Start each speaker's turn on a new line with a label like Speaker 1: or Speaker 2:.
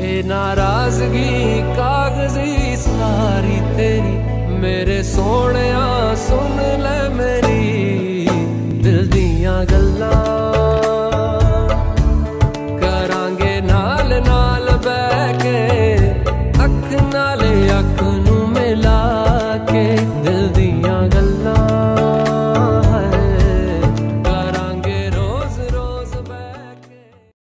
Speaker 1: ਇਹ ਨਾਰਾਜ਼ਗੀ ਕਾਗਜ਼ੀ ਸਾਰੀ ਤੇਰੀ। ਮੇਰੇ ਸੋਹਣਿਆ ਸੁਣ ਲੈ ਮੇਰੀ। ਦਿਲ ਦੀਆਂ ਗੱਲਾਂ